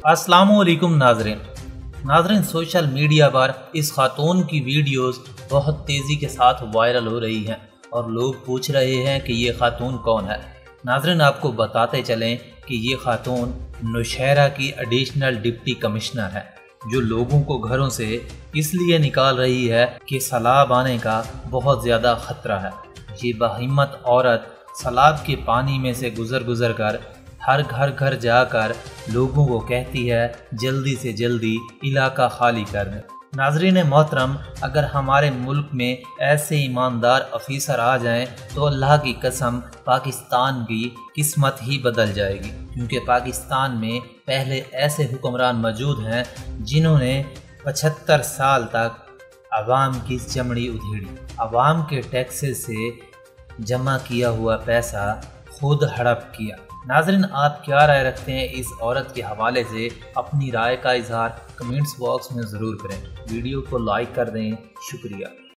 असलकुम नाजरीन। नाजरीन, सोशल मीडिया पर इस खातून की वीडियोस बहुत तेज़ी के साथ वायरल हो रही हैं और लोग पूछ रहे हैं कि ये खातून कौन है। नाजरीन, आपको बताते चलें कि ये खातून नौशहरा की एडिशनल डिप्टी कमिश्नर है, जो लोगों को घरों से इसलिए निकाल रही है कि सैलाब आने का बहुत ज़्यादा ख़तरा है। ये बहिम्मत औरत सैलाब के पानी में से गुजर गुजर कर हर घर घर जाकर लोगों को कहती है, जल्दी से जल्दी इलाका खाली कर। दें नाजरीन मोहतरम, अगर हमारे मुल्क में ऐसे ईमानदार अफीसर आ जाएँ तो अल्लाह की कसम, पाकिस्तान की किस्मत ही बदल जाएगी। क्योंकि पाकिस्तान में पहले ऐसे हुक्मरान मौजूद हैं, जिन्होंने पचहत्तर साल तक आवाम की चमड़ी उधेड़ी। आवाम के टैक्सेस से जमा किया हुआ पैसा खुद हड़प किया। नाजरीन, आप क्या राय रखते हैं इस औरत के हवाले से? अपनी राय का इजहार कमेंट्स बॉक्स में ज़रूर करें। वीडियो को लाइक कर दें। शुक्रिया।